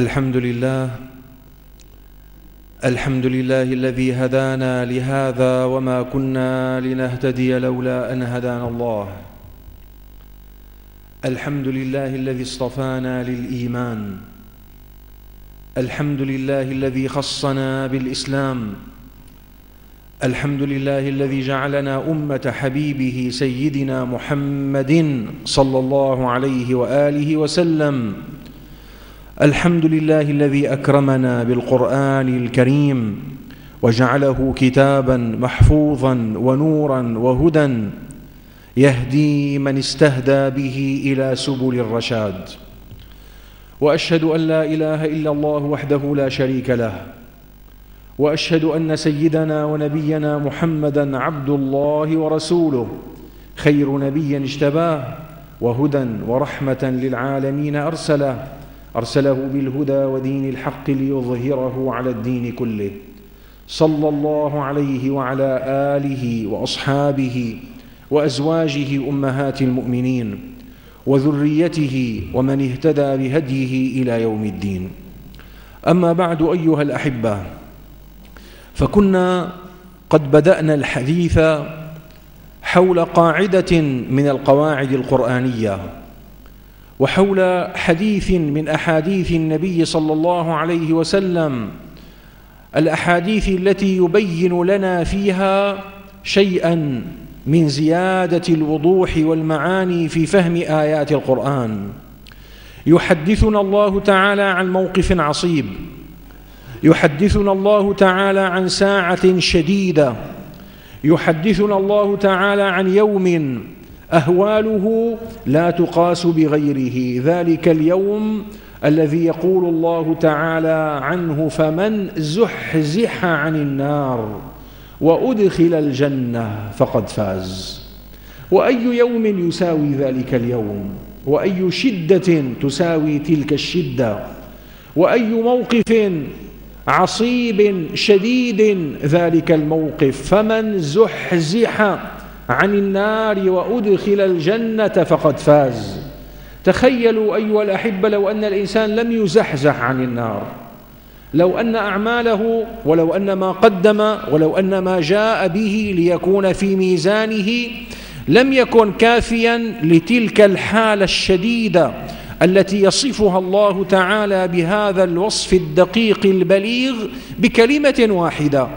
الحمد لله الحمد لله الذي هدانا لهذا وما كنا لنهتدي لولا أن هدانا الله. الحمد لله الذي اصطفانا للإيمان. الحمد لله الذي خصنا بالإسلام. الحمد لله الذي جعلنا أمة حبيبه سيدنا محمد صلى الله عليه وآله وسلم. الحمد لله الذي أكرمنا بالقرآن الكريم وجعله كتابا محفوظا ونورا وهدى يهدي من استهدى به إلى سبل الرشاد. وأشهد أن لا إله إلا الله وحده لا شريك له. وأشهد أن سيدنا ونبينا محمدا عبد الله ورسوله خير نبي اجتباه وهدى ورحمة للعالمين أرسله. أرسله بالهدى ودين الحق ليظهره على الدين كله. صلى الله عليه وعلى آله وأصحابه وأزواجه أمهات المؤمنين وذريته ومن اهتدى بهديه إلى يوم الدين. أما بعد أيها الأحبة فكنا قد بدأنا الحديث حول قاعدة من القواعد القرآنية. وحول حديث من أحاديث النبي صلى الله عليه وسلم الأحاديث التي يبين لنا فيها شيئا من زيادة الوضوح والمعاني في فهم آيات القرآن. يحدثنا الله تعالى عن موقف عصيب. يحدثنا الله تعالى عن ساعة شديدة. يحدثنا الله تعالى عن يوم أهواله لا تقاس بغيره. ذلك اليوم الذي يقول الله تعالى عنه فمن زحزح عن النار وأدخل الجنة فقد فاز. وأي يوم يساوي ذلك اليوم؟ وأي شدة تساوي تلك الشدة؟ وأي موقف عصيب شديد ذلك الموقف؟ فمن زحزح عن النار وأدخل الجنة فقد فاز. تخيلوا أيها الأحبة لو أن الإنسان لم يزحزح عن النار. لو أن أعماله ولو أن ما قدم ولو أن ما جاء به ليكون في ميزانه لم يكن كافيا لتلك الحالة الشديدة التي يصفها الله تعالى بهذا الوصف الدقيق البليغ بكلمة واحدة.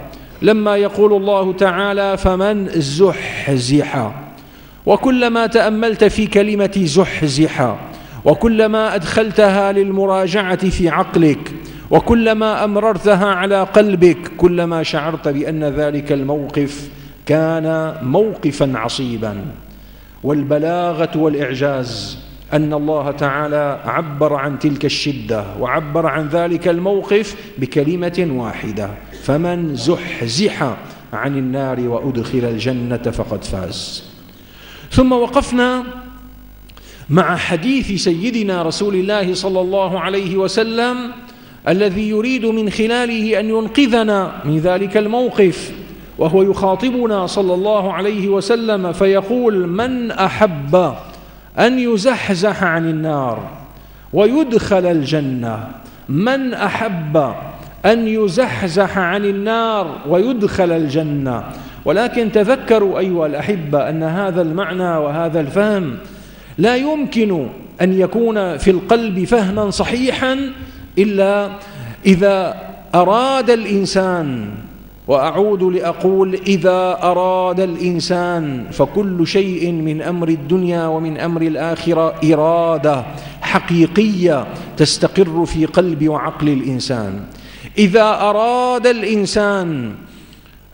لما يقول الله تعالى فمن زحزح. وكلما تأملت في كلمة زحزح وكلما أدخلتها للمراجعة في عقلك وكلما أمررتها على قلبك كلما شعرت بأن ذلك الموقف كان موقفا عصيبا. والبلاغة والإعجاز أن الله تعالى عبر عن تلك الشدة وعبر عن ذلك الموقف بكلمة واحدة فمن زحزح عن النار وأدخل الجنة فقد فاز. ثم وقفنا مع حديث سيدنا رسول الله صلى الله عليه وسلم الذي يريد من خلاله أن ينقذنا من ذلك الموقف وهو يخاطبنا صلى الله عليه وسلم فيقول من أحب أن يزحزح عن النار ويدخل الجنة. من أحب أن يزحزح عن النار ويدخل الجنة؟ ولكن تذكروا أيها الأحبة أن هذا المعنى وهذا الفهم لا يمكن أن يكون في القلب فهما صحيحا إلا إذا أراد الإنسان وأعود لأقول إذا أراد الإنسان فكل شيء من أمر الدنيا ومن أمر الآخرة إرادة حقيقية تستقر في قلب وعقل الإنسان. إذا أراد الإنسان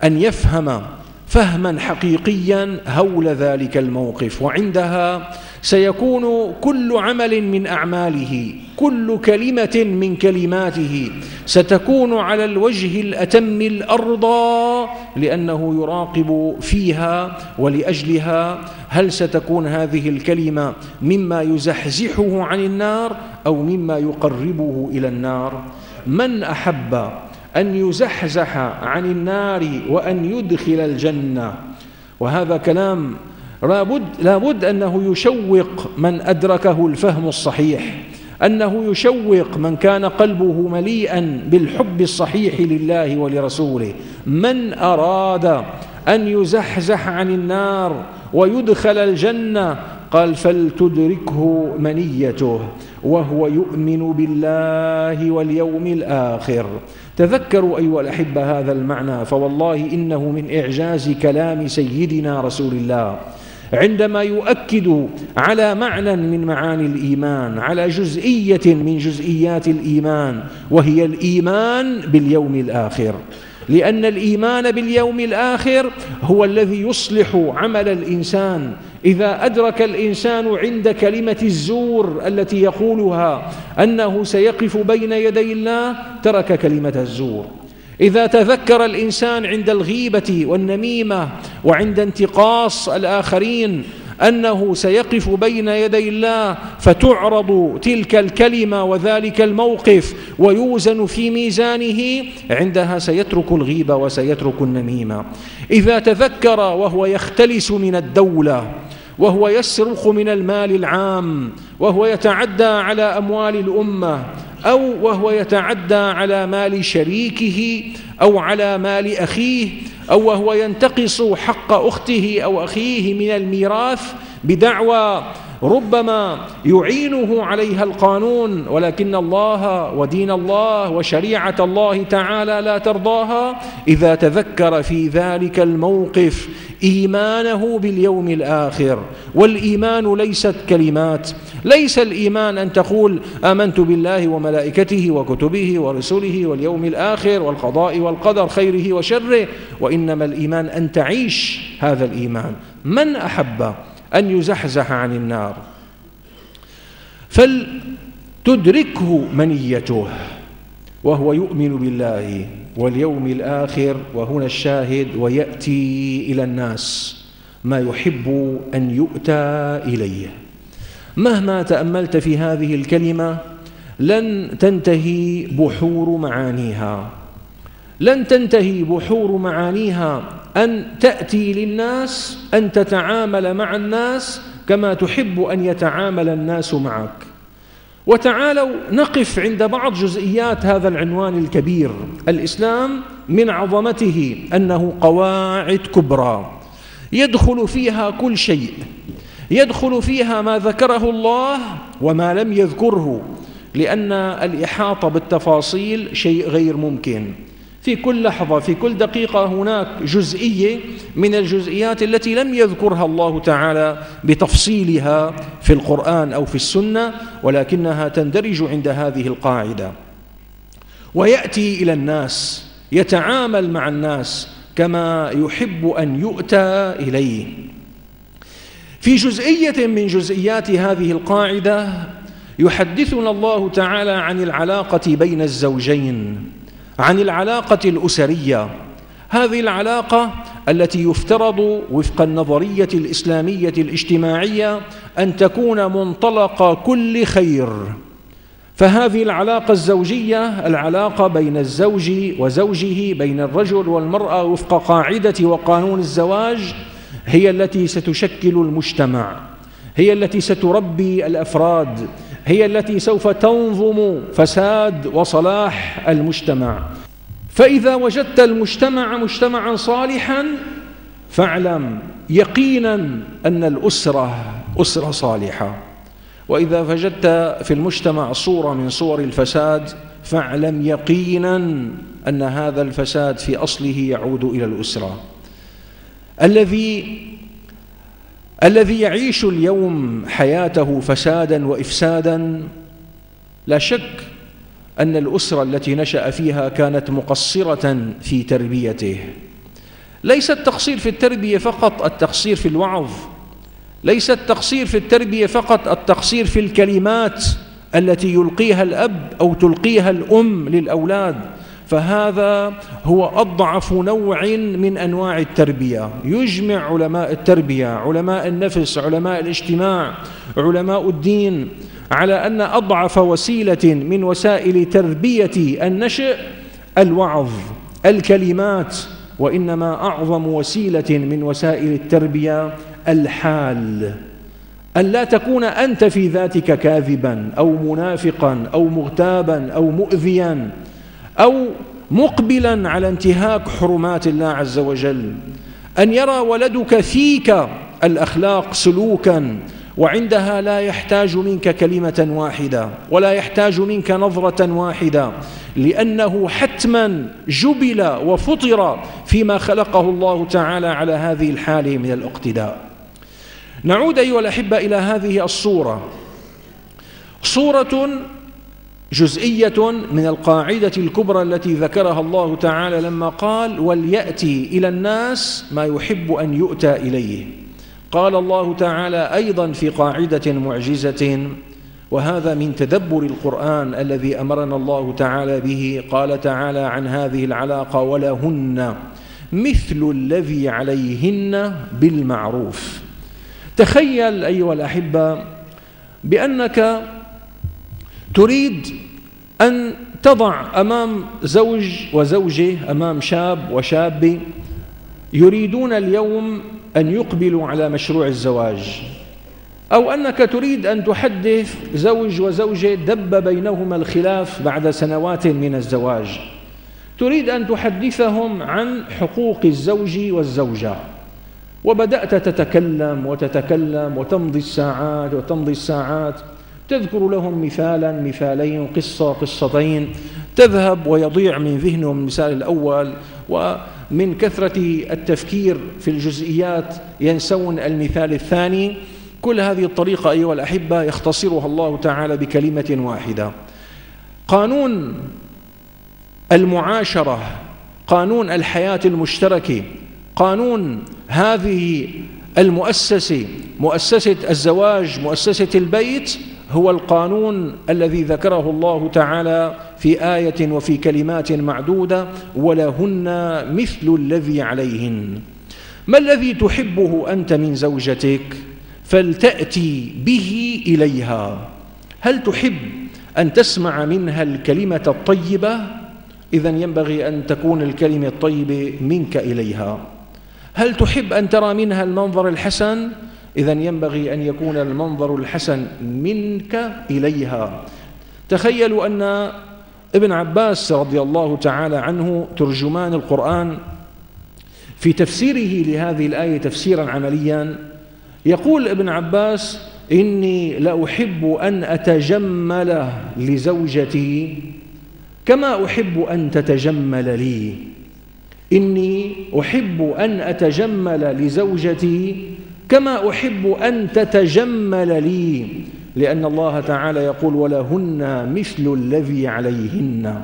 أن يفهم فهما حقيقيا هول ذلك الموقف وعندها سيكون كل عمل من أعماله كل كلمة من كلماته ستكون على الوجه الأتم الارضى لأنه يراقب فيها ولأجلها. هل ستكون هذه الكلمة مما يزحزحه عن النار أو مما يقربه إلى النار؟ من أحب أن يزحزح عن النار وأن يدخل الجنة؟ وهذا كلام لابد, لابد أنه يشوق من أدركه الفهم الصحيح أنه يشوق من كان قلبه مليئا بالحب الصحيح لله ولرسوله. من أراد أن يزحزح عن النار ويدخل الجنة؟ قال فلتدركه منيته وهو يؤمن بالله واليوم الآخر. تذكروا أيها الأحبة هذا المعنى فوالله إنه من إعجاز كلام سيدنا رسول الله. عندما يؤكد على معنى من معاني الإيمان على جزئية من جزئيات الإيمان وهي الإيمان باليوم الآخر. لأن الإيمان باليوم الآخر هو الذي يصلح عمل الإنسان. إذا أدرك الإنسان عند كلمة الزور التي يقولها أنه سيقف بين يدي الله ترك كلمة الزور. إذا تذكر الإنسان عند الغيبة والنميمة وعند انتقاص الآخرين أنه سيقف بين يدي الله فتعرض تلك الكلمة وذلك الموقف ويوزن في ميزانه عندها سيترك الغيبة وسيترك النميمة. إذا تذكر وهو يختلس من الدولة وهو يسرق من المال العام وهو يتعدى على أموال الأمة أو وهو يتعدى على مال شريكه أو على مال أخيه أو وهو ينتقص حق أخته أو أخيه من الميراث بدعوى ربما يعينه عليها القانون ولكن الله ودين الله وشريعة الله تعالى لا ترضاها. إذا تذكر في ذلك الموقف إيمانه باليوم الآخر والإيمان ليست كلمات. ليس الإيمان أن تقول آمنت بالله وملائكته وكتبه ورسله واليوم الآخر والقضاء والقدر خيره وشره وإنما الإيمان أن تعيش هذا الإيمان. من أحب أن يزحزح عن النار. فلتدركه منيته وهو يؤمن بالله واليوم الآخر وهنا الشاهد ويأتي إلى الناس ما يحب أن يؤتى إليه. مهما تأملت في هذه الكلمة لن تنتهي بحور معانيها. لن تنتهي بحور معانيها أن تأتي للناس أن تتعامل مع الناس كما تحب أن يتعامل الناس معك. وتعالوا نقف عند بعض جزئيات هذا العنوان الكبير. الإسلام من عظمته أنه قواعد كبرى. يدخل فيها كل شيء. يدخل فيها ما ذكره الله وما لم يذكره لأن الإحاطة بالتفاصيل شيء غير ممكن. في كل لحظة في كل دقيقة هناك جزئية من الجزئيات التي لم يذكرها الله تعالى بتفصيلها في القرآن أو في السنة ولكنها تندرج عند هذه القاعدة. ويأتي إلى الناس يتعامل مع الناس كما يحب أن يؤتى إليه. في جزئية من جزئيات هذه القاعدة يحدثنا الله تعالى عن العلاقة بين الزوجين. عن العلاقة الأسرية. هذه العلاقة التي يفترض وفق النظرية الإسلامية الاجتماعية أن تكون منطلق كل خير. فهذه العلاقة الزوجية العلاقة بين الزوج وزوجه بين الرجل والمرأة وفق قاعدة وقانون الزواج هي التي ستشكل المجتمع هي التي ستربي الأفراد. هي التي سوف تنظم فساد وصلاح المجتمع. فإذا وجدت المجتمع مجتمعا صالحا فاعلم يقينا أن الأسرة أسرة صالحة. وإذا وجدت في المجتمع صورة من صور الفساد فاعلم يقينا أن هذا الفساد في أصله يعود إلى الأسرة. الذي الذي يعيش اليوم حياته فسادا وإفسادا لا شك أن الأسرة التي نشأ فيها كانت مقصرة في تربيته. ليس التقصير في التربية فقط التقصير في الوعظ ليس التقصير في التربية فقط التقصير في الكلمات التي يلقيها الأب أو تلقيها الأم للأولاد. فهذا هو أضعف نوع من أنواع التربية. يجمع علماء التربية علماء النفس علماء الاجتماع علماء الدين على أن أضعف وسيلة من وسائل تربية النشء الوعظ الكلمات وإنما أعظم وسيلة من وسائل التربية الحال. أن لا تكون أنت في ذاتك كاذبا أو منافقا أو مغتابا أو مؤذيا. أو مقبلا على انتهاك حرمات الله عز وجل. أن يرى ولدك فيك الأخلاق سلوكا وعندها لا يحتاج منك كلمة واحدة ولا يحتاج منك نظرة واحدة لأنه حتما جبل وفطر فيما خلقه الله تعالى على هذه الحالة من الاقتداء. نعود أيها الأحبة إلى هذه الصورة. صورة جزئية من القاعدة الكبرى التي ذكرها الله تعالى لما قال وليأتي إلى الناس ما يحب أن يؤتى إليه قال الله تعالى أيضا في قاعدة معجزة وهذا من تدبر القرآن الذي أمرنا الله تعالى به قال تعالى عن هذه العلاقة ولهن مثل الذي عليهن بالمعروف تخيل أيها الأحبة بأنك تريد أن تضع أمام زوج وزوجة أمام شاب وشابة يريدون اليوم أن يقبلوا على مشروع الزواج. أو أنك تريد أن تحدث زوج وزوجة دب بينهما الخلاف بعد سنوات من الزواج. تريد أن تحدثهم عن حقوق الزوج والزوجة. وبدأت تتكلم وتتكلم وتمضي الساعات وتمضي الساعات. تذكر لهم مثالا مثالين قصة قصتين تذهب ويضيع من ذهنهم المثال الأول. ومن كثرة التفكير في الجزئيات ينسون المثال الثاني. كل هذه الطريقة أيها الأحبة يختصرها الله تعالى بكلمة واحدة. قانون المعاشرة قانون الحياة المشتركة قانون هذه المؤسسة مؤسسة الزواج مؤسسة البيت هو القانون الذي ذكره الله تعالى في آية وفي كلمات معدودة ولهن مثل الذي عليهن. ما الذي تحبه أنت من زوجتك؟ فلتأتي به إليها. هل تحب أن تسمع منها الكلمة الطيبة؟ إذا ينبغي أن تكون الكلمة الطيبة منك إليها. هل تحب أن ترى منها المنظر الحسن؟ إذا ينبغي أن يكون المنظر الحسن منك إليها. تخيلوا أن ابن عباس رضي الله تعالى عنه ترجمان القرآن في تفسيره لهذه الآية تفسيرا عمليا يقول ابن عباس إني لأحب أن أتجمل لزوجتي كما أحب أن تتجمل لي. إني أحب أن أتجمل لزوجتي كما أحب أن تتجمل لي لأن الله تعالى يقول ولهن مثل الذي عليهن.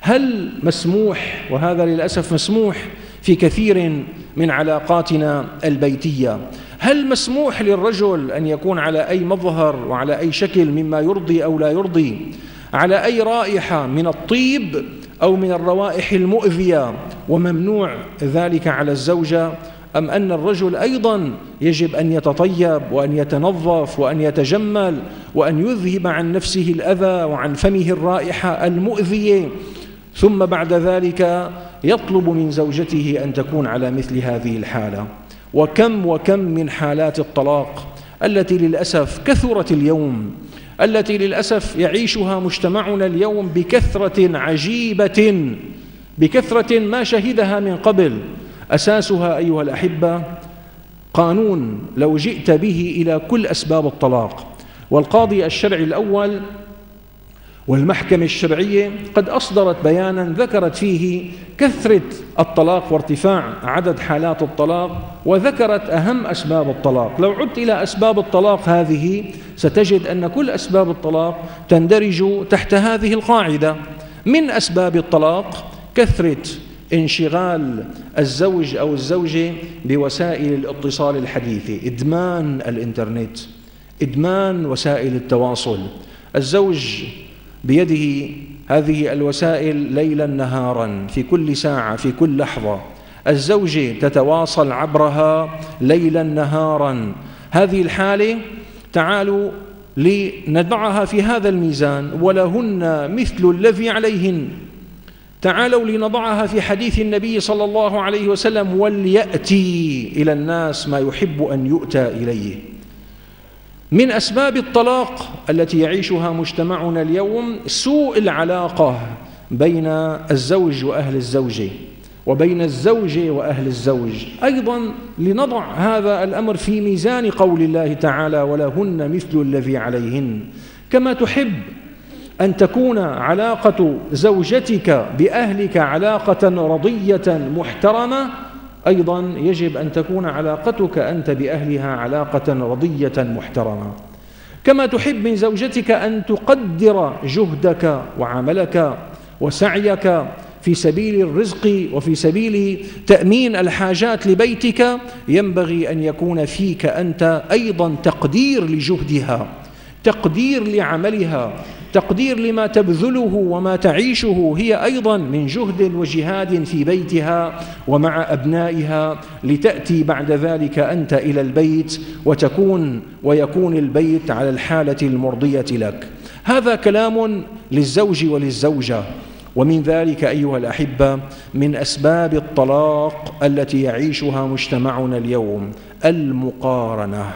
هل مسموح وهذا للأسف مسموح في كثير من علاقاتنا البيتية هل مسموح للرجل أن يكون على أي مظهر وعلى أي شكل مما يرضي أو لا يرضي؟ على أي رائحة من الطيب أو من الروائح المؤذية؟ وممنوع ذلك على الزوجة أم أن الرجل أيضا يجب أن يتطيب وأن يتنظف وأن يتجمل وأن يذهب عن نفسه الأذى وعن فمه الرائحة المؤذية ثم بعد ذلك يطلب من زوجته أن تكون على مثل هذه الحالة. وكم وكم من حالات الطلاق التي للأسف كثرت اليوم التي للأسف يعيشها مجتمعنا اليوم بكثرة عجيبة بكثرة ما شهدها من قبل. أساسها أيها الأحبة قانون لو جئت به إلى كل أسباب الطلاق والقاضي الشرعي الأول والمحكمة الشرعية قد أصدرت بيانا ذكرت فيه كثرة الطلاق وارتفاع عدد حالات الطلاق وذكرت أهم أسباب الطلاق. لو عدت إلى أسباب الطلاق هذه ستجد أن كل أسباب الطلاق تندرج تحت هذه القاعدة. من أسباب الطلاق كثرة انشغال الزوج أو الزوجة بوسائل الاتصال الحديثة إدمان الإنترنت إدمان وسائل التواصل. الزوج بيده هذه الوسائل ليلا نهارا في كل ساعة في كل لحظة. الزوجة تتواصل عبرها ليلا نهارا. هذه الحالة تعالوا لنضعها في هذا الميزان ولهن مثل الذي عليهن. تعالوا لنضعها في حديث النبي صلى الله عليه وسلم وليأتي إلى الناس ما يحب أن يؤتى إليه. من أسباب الطلاق التي يعيشها مجتمعنا اليوم سوء العلاقة بين الزوج وأهل الزوجة وبين الزوج وأهل الزوج. أيضا لنضع هذا الأمر في ميزان قول الله تعالى ولهن مثل الذي عليهن. كما تحب أن تكون علاقة زوجتك بأهلك علاقة رضية محترمة أيضا يجب أن تكون علاقتك أنت بأهلها علاقة رضية محترمة. كما تحب من زوجتك أن تقدر جهدك وعملك وسعيك في سبيل الرزق وفي سبيل تأمين الحاجات لبيتك ينبغي أن يكون فيك أنت أيضا تقدير لجهدها تقدير لعملها. تقدير لما تبذله وما تعيشه هي أيضا من جهد وجهاد في بيتها ومع أبنائها لتأتي بعد ذلك أنت إلى البيت وتكون ويكون البيت على الحالة المرضية لك. هذا كلام للزوج وللزوجة. ومن ذلك أيها الأحبة من أسباب الطلاق التي يعيشها مجتمعنا اليوم المقارنة.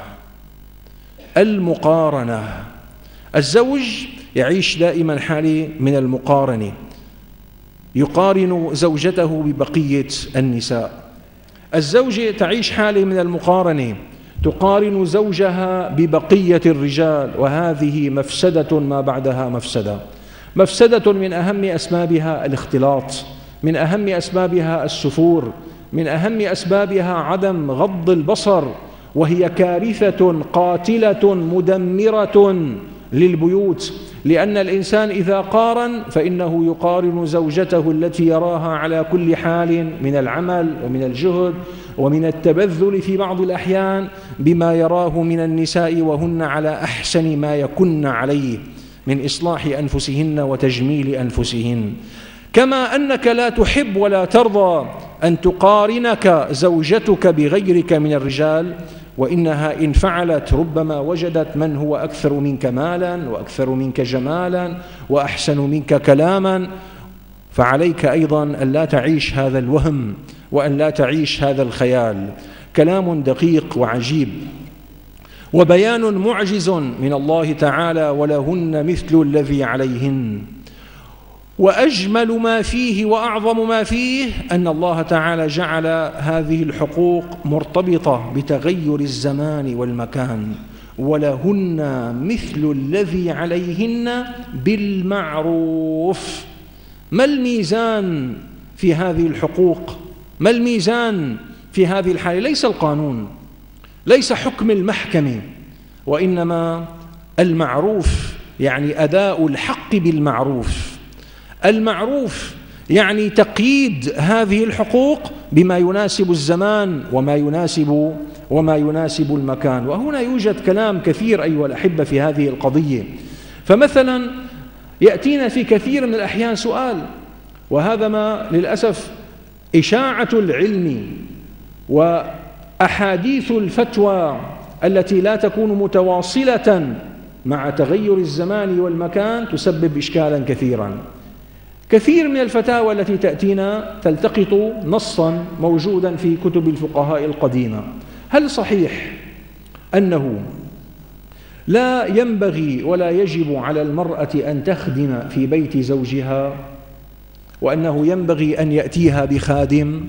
المقارنة. الزوج يعيش دائما حالة من المقارنة يقارن زوجته ببقية النساء. الزوجة تعيش حالة من المقارنة تقارن زوجها ببقية الرجال وهذه مفسدة ما بعدها مفسدة. مفسدة من أهم أسبابها الاختلاط من أهم أسبابها السفور من أهم أسبابها عدم غض البصر وهي كارثة قاتلة مدمرة للبيوت. لأن الإنسان إذا قارن فإنه يقارن زوجته التي يراها على كل حال من العمل ومن الجهد ومن التبذل في بعض الأحيان بما يراه من النساء وهن على أحسن ما يكن عليه من إصلاح أنفسهن وتجميل أنفسهن. كما أنك لا تحب ولا ترضى أن تقارنك زوجتك بغيرك من الرجال وإنها إن فعلت ربما وجدت من هو أكثر منك مالا وأكثر منك جمالا وأحسن منك كلاما. فعليك أيضا أن لا تعيش هذا الوهم وأن لا تعيش هذا الخيال. كلام دقيق وعجيب. وبيان معجز من الله تعالى ولهن مثل الذي عليهن. وأجمل ما فيه وأعظم ما فيه أن الله تعالى جعل هذه الحقوق مرتبطة بتغير الزمان والمكان ولهن مثل الذي عليهن بالمعروف. ما الميزان في هذه الحقوق؟ ما الميزان في هذه الحالة؟ ليس القانون ليس حكم المحكمة وإنما المعروف يعني أداء الحق بالمعروف. المعروف يعني تقييد هذه الحقوق بما يناسب الزمان وما يناسب وما يناسب المكان. وهنا يوجد كلام كثير أيها الأحبة في هذه القضية. فمثلا يأتينا في كثير من الأحيان سؤال وهذا ما للأسف إشاعة العلم وأحاديث الفتوى التي لا تكون متواصلة مع تغير الزمان والمكان تسبب اشكالا كثيرا. كثير من الفتاوى التي تأتينا تلتقط نصا موجودا في كتب الفقهاء القديمة. هل صحيح أنه لا ينبغي ولا يجب على المرأة أن تخدم في بيت زوجها وأنه ينبغي أن يأتيها بخادم؟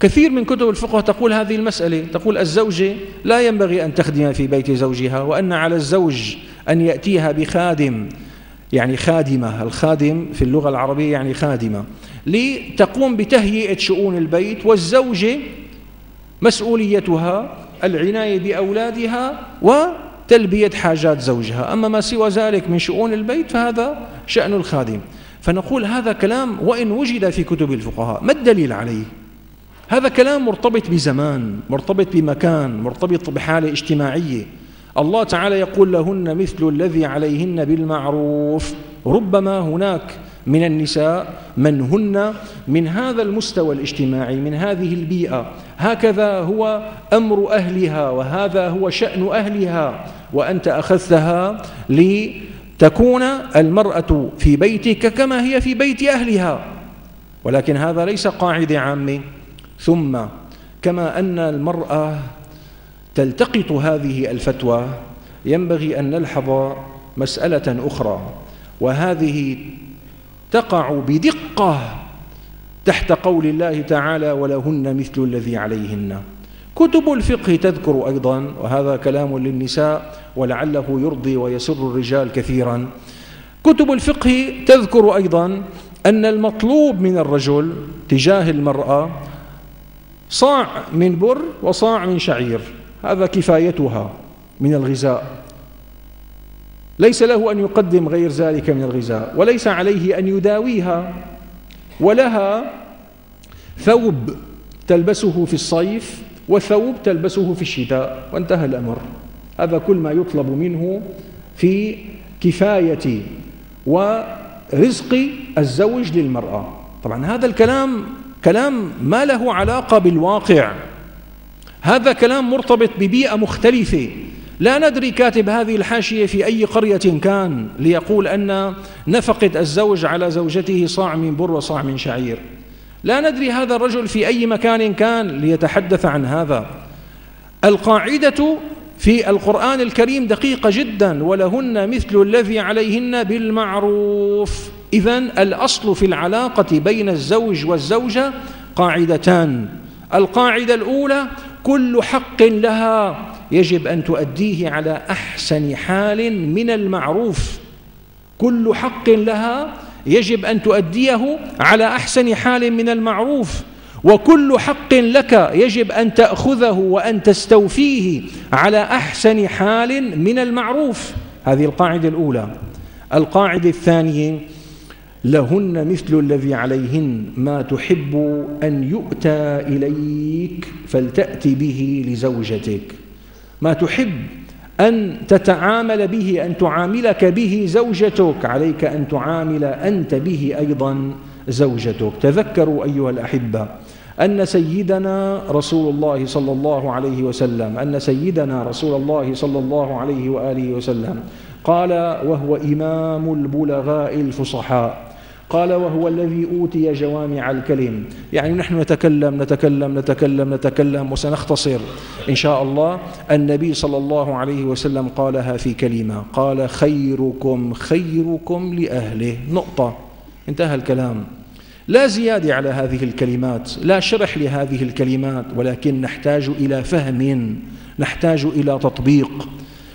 كثير من كتب الفقه تقول هذه المسألة تقول الزوجة لا ينبغي أن تخدم في بيت زوجها وأن على الزوج أن يأتيها بخادم. يعني خادمة الخادم في اللغة العربية يعني خادمة. لتقوم بتهيئة شؤون البيت والزوجة مسؤوليتها العناية بأولادها وتلبية حاجات زوجها. أما ما سوى ذلك من شؤون البيت فهذا شأن الخادم. فنقول هذا كلام وإن وجد في كتب الفقهاء ما الدليل عليه؟ هذا كلام مرتبط بزمان مرتبط بمكان مرتبط بحالة اجتماعية. الله تعالى يقول لهن مثل الذي عليهن بالمعروف. ربما هناك من النساء من هن من هذا المستوى الاجتماعي من هذه البيئة. هكذا هو أمر أهلها وهذا هو شأن أهلها وأنت أخذتها لتكون المرأة في بيتك كما هي في بيت أهلها. ولكن هذا ليس قاعدة عامة. ثم كما أن المرأة تلتقط هذه الفتوى ينبغي أن نلحظ مسألة أخرى وهذه تقع بدقة تحت قول الله تعالى ولهن مثل الذي عليهن. كتب الفقه تذكر أيضا وهذا كلام للنساء ولعله يرضي ويسر الرجال كثيرا. كتب الفقه تذكر أيضا أن المطلوب من الرجل تجاه المرأة صاع من بر وصاع من شعير. هذا كفايتها من الغذاء. ليس له أن يقدم غير ذلك من الغذاء وليس عليه أن يداويها ولها ثوب تلبسه في الصيف وثوب تلبسه في الشتاء. وانتهى الأمر. هذا كل ما يطلب منه في كفاية ورزق الزوج للمرأة. طبعا هذا الكلام كلام ما له علاقة بالواقع. هذا كلام مرتبط ببيئة مختلفة. لا ندري كاتب هذه الحاشية في أي قرية كان ليقول أن نفقة الزوج على زوجته صاع من بر وصاع من شعير. لا ندري هذا الرجل في أي مكان كان ليتحدث عن هذا. القاعدة في القرآن الكريم دقيقة جدا ولهن مثل الذي عليهن بالمعروف. إذا الأصل في العلاقة بين الزوج والزوجة قاعدتان. القاعدة الأولى كل حق لها يجب أن تؤديه على أحسن حال من المعروف. كل حق لها يجب أن تؤديه على أحسن حال من المعروف. وكل حق لك يجب أن تأخذه وأن تستوفيه على أحسن حال من المعروف. هذه القاعدة الأولى. القاعدة الثانية لهن مثل الذي عليهن ما تحب أن يؤتى إليك فلتأتي به لزوجتك. ما تحب أن تتعامل به أن تعاملك به زوجتك عليك أن تعامل أنت به أيضا زوجتك. تذكروا أيها الأحبة أن سيدنا رسول الله صلى الله عليه وسلم أن سيدنا رسول الله صلى الله عليه وآله وسلم قال وهو إمام البلغاء الفصحاء. قال وهو الذي أوتي جوامع الكلم. يعني نحن نتكلم نتكلم نتكلم نتكلم وسنختصر إن شاء الله. النبي صلى الله عليه وسلم قالها في كلمة قال خيركم خيركم لأهله. نقطة. انتهى الكلام. لا زيادة على هذه الكلمات لا شرح لهذه الكلمات ولكن نحتاج إلى فهم نحتاج إلى تطبيق.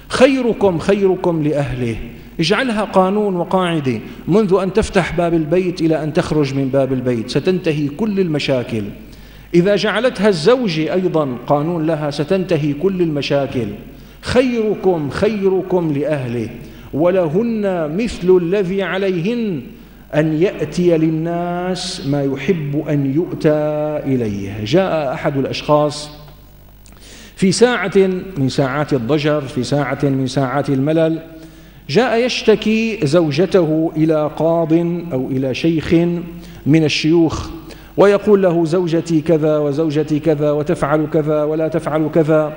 خيركم خيركم لأهله. اجعلها قانون وقاعدة. منذ أن تفتح باب البيت إلى أن تخرج من باب البيت ستنتهي كل المشاكل. إذا جعلتها الزوجة أيضا قانون لها ستنتهي كل المشاكل. خيركم خيركم لأهله ولهن مثل الذي عليهن أن يأتي للناس ما يحب أن يؤتى إليه. جاء أحد الأشخاص في ساعة من ساعات الضجر في ساعة من ساعات الملل جاء يشتكي زوجته إلى قاض أو إلى شيخ من الشيوخ ويقول له زوجتي كذا وزوجتي كذا وتفعل كذا ولا تفعل كذا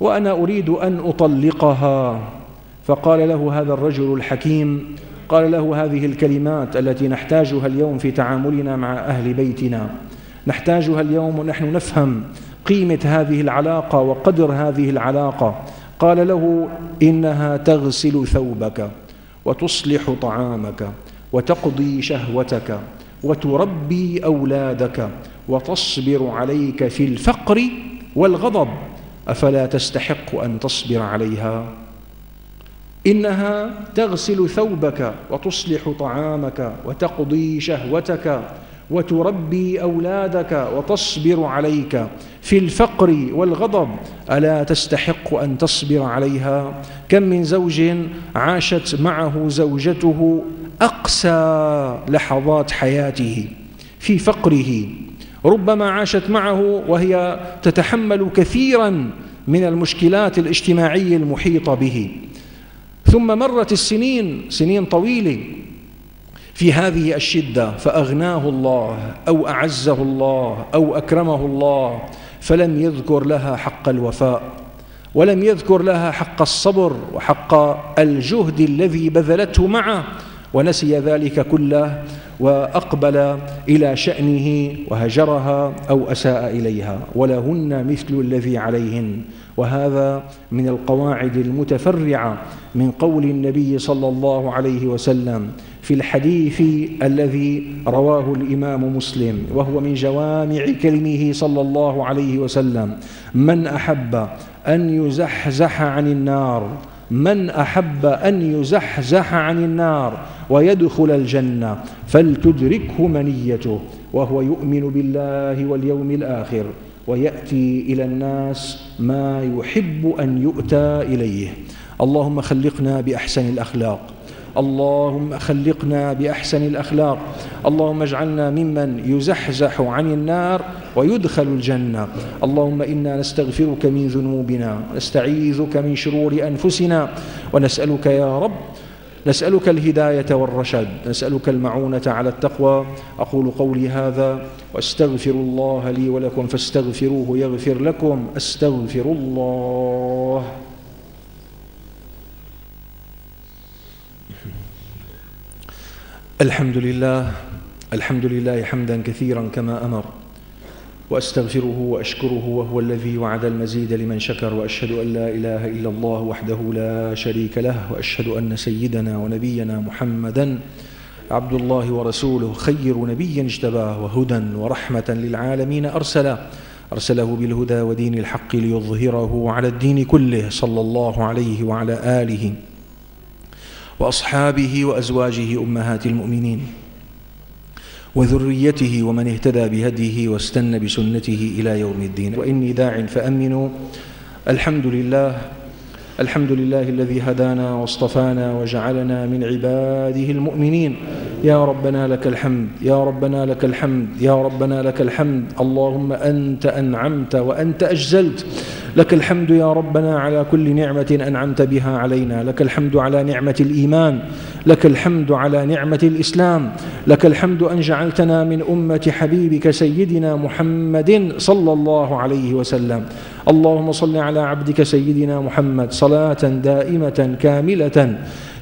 وأنا أريد أن أطلقها. فقال له هذا الرجل الحكيم قال له هذه الكلمات التي نحتاجها اليوم في تعاملنا مع أهل بيتنا. نحتاجها اليوم ونحن نفهم قيمة هذه العلاقة وقدر هذه العلاقة. قال له إنها تغسل ثوبك وتصلح طعامك وتقضي شهوتك وتربي أولادك وتصبر عليك في الفقر والغضب أفلا تستحق أن تصبر عليها؟ إنها تغسل ثوبك وتصلح طعامك وتقضي شهوتك وتربي أولادك وتصبر عليك في الفقر والغضب. ألا تستحق أن تصبر عليها؟ كم من زوج عاشت معه زوجته أقسى لحظات حياته في فقره. ربما عاشت معه وهي تتحمل كثيرا من المشكلات الاجتماعية المحيطة به. ثم مرت السنين سنين طويلة. في هذه الشدة فأغناه الله أو أعزه الله أو أكرمه الله فلم يذكر لها حق الوفاء ولم يذكر لها حق الصبر وحق الجهد الذي بذلته معه ونسي ذلك كله وأقبل إلى شأنه وهجرها أو أساء إليها ولهن مثل الذي عليهن وهذا من القواعد المتفرعة من قول النبي صلى الله عليه وسلم في الحديث الذي رواه الإمام مسلم وهو من جوامع كلمه صلى الله عليه وسلم. من أحب أن يزحزح عن النار من أحب أن يزحزح عن النار ويدخل الجنة فلتدركه منيته وهو يؤمن بالله واليوم الآخر ويأتي إلى الناس ما يحب أن يؤتى إليه. اللهم خلقنا بأحسن الأخلاق. اللهم خلقنا بأحسن الأخلاق. اللهم اجعلنا ممن يزحزح عن النار ويدخل الجنة. اللهم إنا نستغفرك من ذنوبنا نستعيذك من شرور أنفسنا ونسألك يا رب نسألك الهداية والرشد نسألك المعونة على التقوى. أقول قولي هذا واستغفر الله لي ولكم فاستغفروه يغفر لكم. أستغفر الله. الحمد لله الحمد لله حمدا كثيرا كما أمر وأستغفره وأشكره وهو الذي وعد المزيد لمن شكر وأشهد أن لا إله إلا الله وحده لا شريك له وأشهد أن سيدنا ونبينا محمدا عبد الله ورسوله خير نبي اجتباه وهدى ورحمة للعالمين أرسله أرسله بالهدى ودين الحق ليظهره على الدين كله صلى الله عليه وعلى آله وأصحابه وأزواجه أمهات المؤمنين وذريته ومن اهتدى بهديه واستنى بسنته إلى يوم الدين. وإني داع فأمنوا. الحمد لله الحمد لله الذي هدانا واصطفانا وجعلنا من عباده المؤمنين. يا ربنا لك الحمد يا ربنا لك الحمد يا ربنا لك الحمد. اللهم أنت أنعمت وأنت أجزلت. لك الحمد يا ربنا على كل نعمة أنعمت بها علينا. لك الحمد على نعمة الإيمان. لك الحمد على نعمة الإسلام. لك الحمد أن جعلتنا من أمة حبيبك سيدنا محمد صلى الله عليه وسلم. اللهم صل على عبدك سيدنا محمد صلاة دائمة كاملة.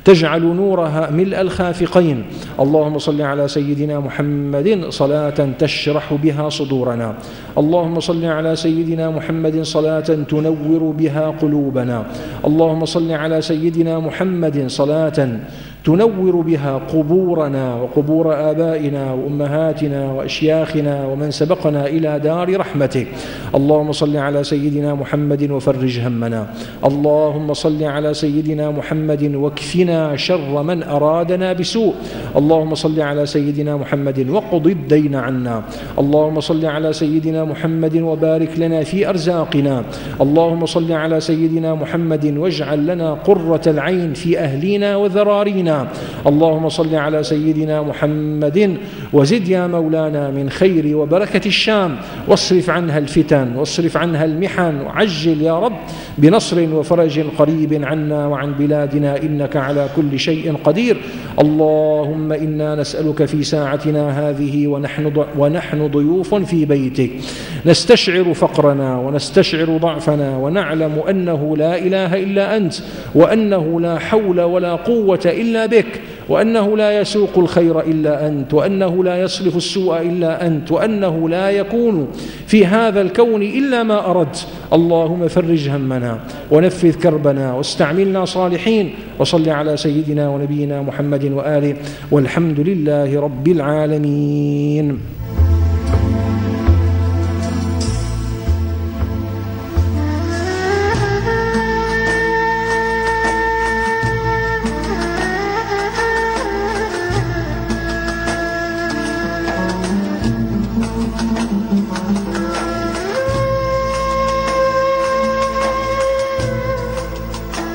تجعل نورها ملء الخافقين. اللهم صل على سيدنا محمد صلاة تشرح بها صدورنا. اللهم صل على سيدنا محمد صلاة تنور بها قلوبنا. اللهم صل على سيدنا محمد صلاة تنور بها قبورنا وقبور آبائنا وأمهاتنا وأشياخنا ومن سبقنا إلى دار رحمتك اللهم صل على سيدنا محمد وفرج همنا. اللهم صل على سيدنا محمد واكفنا شر من أرادنا بسوء. اللهم صل على سيدنا محمد وقض الدين عنا. اللهم صل على سيدنا محمد وبارك لنا في أرزاقنا. اللهم صل على سيدنا محمد واجعل لنا قرة العين في أهلنا وذرارينا. اللهم صل على سيدنا محمد وزد يا مولانا من خير وبركة الشام. واصرف عنها الفتن واصرف عنها المحن وعجل يا رب بنصر وفرج قريب عنا وعن بلادنا. إنك على كل شيء قدير. اللهم إنا نسألك في ساعتنا هذه ونحن, ونحن ضيوف في بيتك. نستشعر فقرنا ونستشعر ضعفنا ونعلم أنه لا إله إلا أنت وأنه لا حول ولا قوة إلا بك وأنه لا يسوق الخير إلا أنت وأنه لا يصرف السوء إلا أنت وأنه لا يكون في هذا الكون إلا ما أردت. اللهم فرج همنا ونفذ كربنا واستعملنا صالحين وصل على سيدنا ونبينا محمد وآله والحمد لله رب العالمين.